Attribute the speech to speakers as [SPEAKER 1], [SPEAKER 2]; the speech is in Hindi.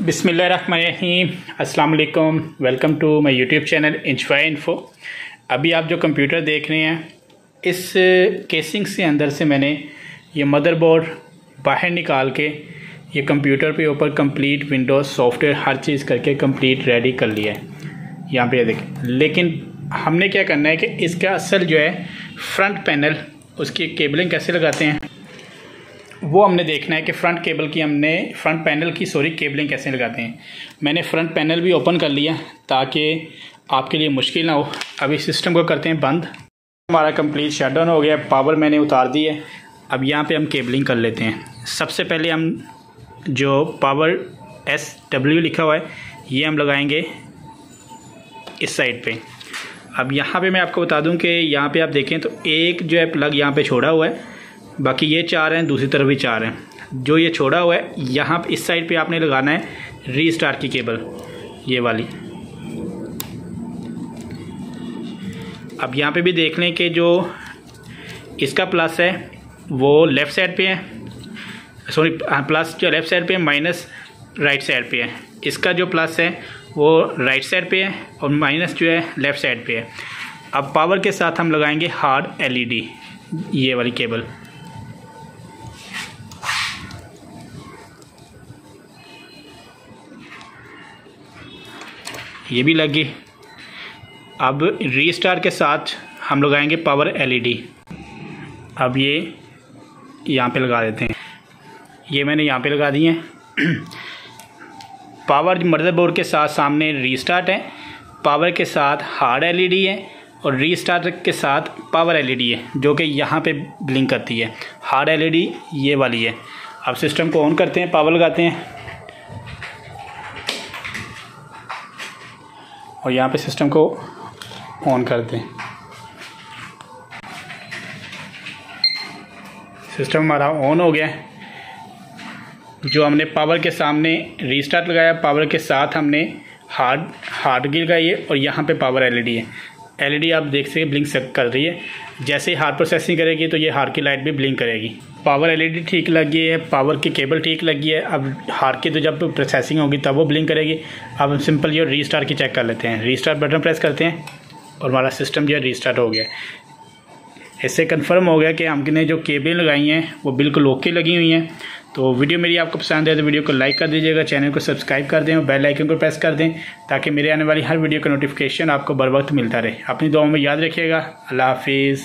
[SPEAKER 1] बिसमीम अस्सलाम वालेकुम welcome to my YouTube channel इंचवाई info. अभी आप जो कंप्यूटर देख रहे हैं, इस केसिंग से अंदर से मैंने ये मदरबोर्ड बाहर निकाल के ये कंप्यूटर पे ऊपर कंप्लीट विंडोज़ सॉफ्टवेयर हर चीज़ करके कंप्लीट रेडी कर लिया है। यहाँ पे देखें। लेकिन हमने क्या करना है कि इसका असल जो है फ्रंट पैनल उसकी केबलिंग कैसे लगाते हैं? वो हमने देखना है कि फ्रंट केबल की हमने फ्रंट पैनल की सॉरी केबलिंग कैसे लगाते हैं। मैंने फ्रंट पैनल भी ओपन कर लिया ताकि आपके लिए मुश्किल ना हो। अभी सिस्टम को करते हैं बंद। हमारा कंप्लीट शट डाउन हो गया पावर मैंने उतार दी है। अब यहाँ पे हम केबलिंग कर लेते हैं। सबसे पहले हम जो पावर एस डब्ल्यू लिखा हुआ है, ये हम लगाएँगे इस साइड पे। अब यहाँ पे मैं आपको बता दूँ कि यहाँ पे आप देखें तो एक जो है प्लग यहाँ पे छोड़ा हुआ है बाकी ये चार हैं, दूसरी तरफ़ भी चार हैं। जो ये छोड़ा हुआ है, यहाँ इस साइड पे आपने लगाना है री स्टार की केबल, ये वाली। अब यहाँ पे भी देख लें कि जो इसका प्लस है, वो लेफ़्ट साइड पे है। सॉरी प्लस जो लेफ़्ट साइड पे है, माइनस राइट साइड पे है। इसका जो प्लस है, वो राइट साइड पे है और माइनस जो है, लेफ़्ट साइड पे है। अब पावर के साथ हम लगाएँगे हार्ड एलईडी, ये वाली केबल। ये भी लगी अब रीस्टार के साथ हम लगाएँगे पावर एलईडी। अब ये यहाँ पे लगा देते हैं। ये मैंने यहाँ पे लगा दिए हैं। पावर मदरबोर्ड के साथ सामने रीस्टार्ट है। पावर के साथ हार्ड एलईडी है और रीस्टार्ट के साथ पावर एलईडी है, जो कि यहाँ पे ब्लिंक करती है। हार्ड एलईडी ये वाली है। अब सिस्टम को ऑन करते हैं, पावर लगाते हैं। और यहाँ पे सिस्टम को ऑन कर दें। सिस्टम हमारा ऑन हो गया। जो हमने पावर के सामने रीस्टार्ट लगाया पावर के साथ हमने हार्ड हार्ड गिर लगाई है और यहाँ पे पावर एलईडी है। एलईडी आप देख सकते ब्लिंक कर रही है। जैसे ही हार्ड प्रोसेसिंग करेगी तो ये हार की लाइट भी ब्लिंक करेगी। पावर एलईडी ठीक लगी है पावर की केबल ठीक लगी है। अब हार की तो जब प्रोसेसिंग होगी, तब वो ब्लिंक करेगी। अब हम सिंपल ये रीस्टार्ट की चेक कर लेते हैं। रीस्टार्ट बटन प्रेस करते हैं, और हमारा सिस्टम जो है रीस्टार्ट हो गया। इससे कन्फर्म हो गया कि हमने जो केबल लगाई हैं, वो बिल्कुल ओके लगी हुई हैं। तो वीडियो मेरी आपको पसंद है तो वीडियो को लाइक कर दीजिएगा, चैनल को सब्सक्राइब कर दें और बेल आइकन को प्रेस कर दें ताकि मेरे आने वाली हर वीडियो का नोटिफिकेशन आपको बर वक्त मिलता रहे। अपनी दुआओं में याद रखिएगा। अल्लाह हाफिज़।